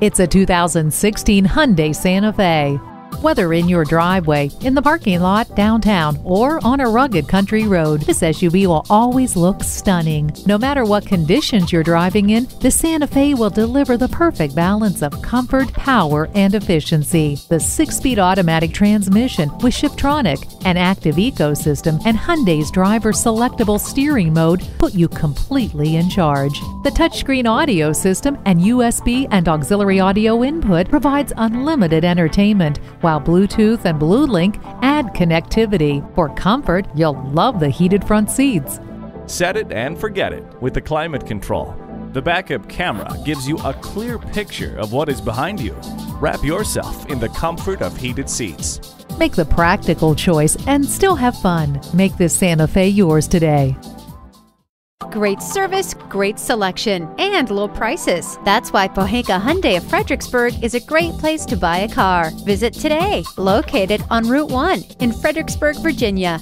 It's a 2016 Hyundai Santa Fe. Whether in your driveway, in the parking lot, downtown, or on a rugged country road, this SUV will always look stunning. No matter what conditions you're driving in, the Santa Fe will deliver the perfect balance of comfort, power, and efficiency. The six-speed automatic transmission with Shiftronic, an active ecosystem, and Hyundai's driver selectable steering mode put you completely in charge. The touchscreen audio system and USB and auxiliary audio input provides unlimited entertainment, while Bluetooth and BlueLink add connectivity. For comfort, you'll love the heated front seats. Set it and forget it with the climate control. The backup camera gives you a clear picture of what is behind you. Wrap yourself in the comfort of heated seats. Make the practical choice and still have fun. Make this Santa Fe yours today. Great service, great selection, and low prices. That's why Pohanka Hyundai of Fredericksburg is a great place to buy a car. Visit today, located on Route 1 in Fredericksburg, Virginia.